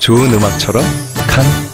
좋은 음악처럼 간